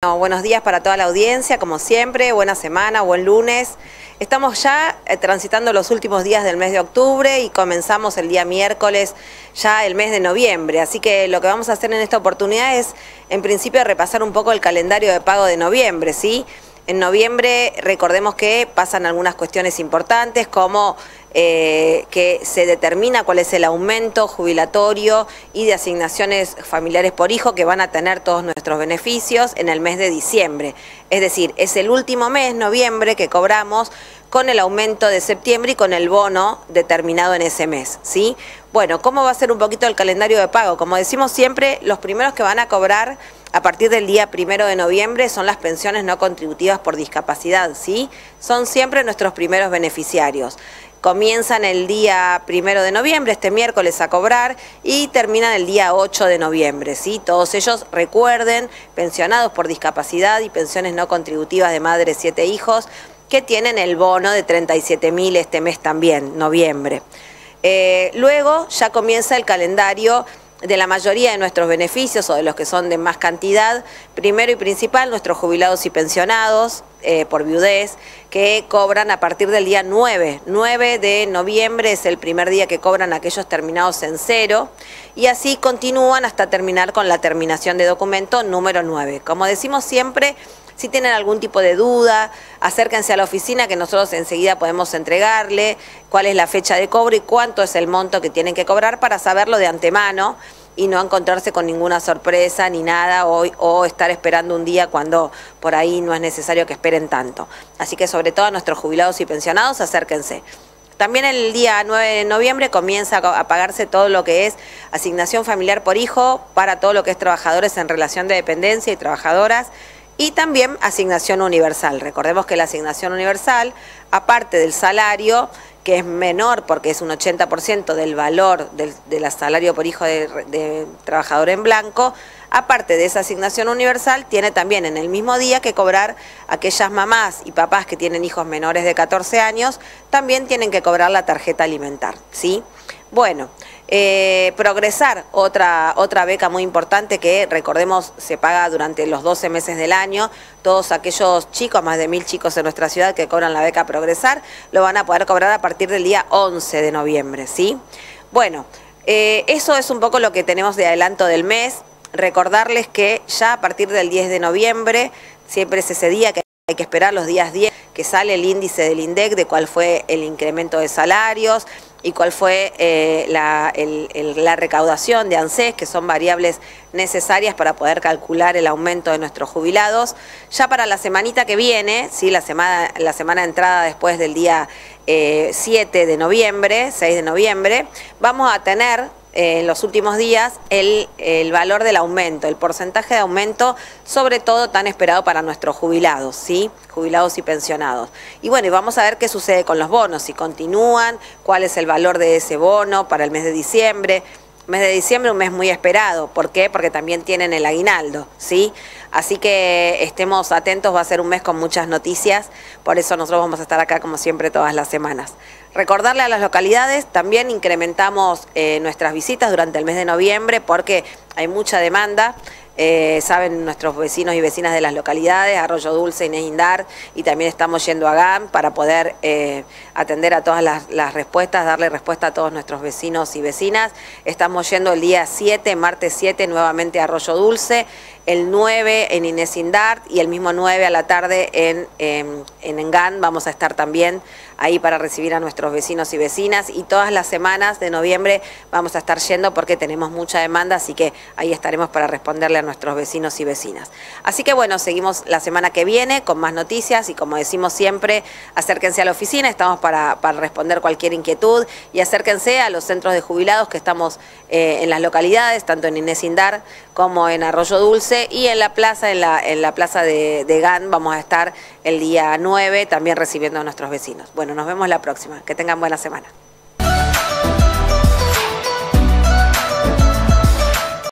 buenos días para toda la audiencia, como siempre, buena semana, buen lunes. Estamos ya eh, transitando los últimos días del mes de octubre y comenzamos el día miércoles ya el mes de noviembre, así que lo que vamos a hacer en esta oportunidad es, en principio, repasar un poco el calendario de pago de noviembre, ¿sí? En noviembre recordemos que pasan algunas cuestiones importantes como eh, que se determina cuál es el aumento jubilatorio y de asignaciones familiares por hijo que van a tener todos nuestros beneficios en el mes de diciembre. Es decir, es el último mes, noviembre, que cobramos con el aumento de septiembre y con el bono determinado en ese mes, ¿sí? Bueno, ¿cómo va a ser un poquito el calendario de pago? Como decimos siempre, los primeros que van a cobrar a partir del día primero de noviembre son las pensiones no contributivas por discapacidad, ¿sí? Son siempre nuestros primeros beneficiarios. Comienzan el día primero de noviembre, este miércoles, a cobrar y terminan el día 8 de noviembre, ¿sí? Todos ellos, recuerden, pensionados por discapacidad y pensiones no contributivas de madres, siete hijos, que tienen el bono de 37 mil este mes también, noviembre. Eh, luego ya comienza el calendario de la mayoría de nuestros beneficios o de los que son de más cantidad, primero y principal nuestros jubilados y pensionados eh, por viudez, que cobran a partir del día 9. 9 de noviembre es el primer día que cobran aquellos terminados en cero y así continúan hasta terminar con la terminación de documento número 9. Como decimos siempre, si tienen algún tipo de duda, acérquense a la oficina que nosotros enseguida podemos entregarle cuál es la fecha de cobro y cuánto es el monto que tienen que cobrar para saberlo de antemano y no encontrarse con ninguna sorpresa ni nada o, estar esperando un día cuando por ahí no es necesario que esperen tanto. Así que sobre todo a nuestros jubilados y pensionados, acérquense. También el día 9 de noviembre comienza a pagarse todo lo que es asignación familiar por hijo para todo lo que es trabajadores en relación de dependencia y trabajadoras y también asignación universal. Recordemos que la asignación universal, aparte del salario, que es menor porque es un 80% del valor del, salario por hijo de, trabajador en blanco, aparte de esa asignación universal, tiene también en el mismo día que cobrar aquellas mamás y papás que tienen hijos menores de 14 años, también tienen que cobrar la tarjeta alimentar, ¿sí? Bueno, eh, progresar, otra, otra beca muy importante que recordemos se paga durante los 12 meses del año. Todos aquellos chicos, más de mil chicos en nuestra ciudad que cobran la beca Progresar, lo van a poder cobrar a partir del día 11 de noviembre, ¿sí? Bueno, eh, eso es un poco lo que tenemos de adelanto del mes. Recordarles que ya a partir del 10 de noviembre, siempre es ese día que hay que esperar los días 10 que sale el índice del INDEC de cuál fue el incremento de salarios, y cuál fue eh, la, recaudación de ANSES, que son variables necesarias para poder calcular el aumento de nuestros jubilados. Ya para la semanita que viene, ¿sí? la, semana, la entrada después del día 7 eh, de noviembre, 6 de noviembre, vamos a tener en los últimos días el, valor del aumento, el porcentaje de aumento, sobre todo tan esperado para nuestros jubilados, ¿sí? Jubilados y pensionados. Y bueno, y vamos a ver qué sucede con los bonos, si continúan, cuál es el valor de ese bono para el mes de diciembre mes de diciembre, un mes muy esperado. ¿Por qué? Porque también tienen el aguinaldo, ¿sí? Así que estemos atentos, va a ser un mes con muchas noticias, por eso nosotros vamos a estar acá como siempre todas las semanas. Recordarle a las localidades, también incrementamos eh, nuestras visitas durante el mes de noviembre porque hay mucha demanda. Eh, saben nuestros vecinos y vecinas de las localidades, Arroyo Dulce, Inés Indar, y también estamos yendo a GAM para poder eh, atender a todas las, las, respuestas, darle respuesta a todos nuestros vecinos y vecinas. Estamos yendo el día 7, martes 7, nuevamente a Arroyo Dulce, el 9 en Inés Indart y el mismo 9 a la tarde en, en, en Engan. Vamos a estar también ahí para recibir a nuestros vecinos y vecinas y todas las semanas de noviembre vamos a estar yendo porque tenemos mucha demanda, así que ahí estaremos para responderle a nuestros vecinos y vecinas. Así que bueno, seguimos la semana que viene con más noticias y como decimos siempre, acérquense a la oficina, estamos para, responder cualquier inquietud y acérquense a los centros de jubilados que estamos eh, en las localidades, tanto en Inés como en Arroyo Dulce y en la plaza, en la, en la plaza de, de GAN vamos a estar el día 9 también recibiendo a nuestros vecinos. Bueno, nos vemos la próxima. Que tengan buena semana.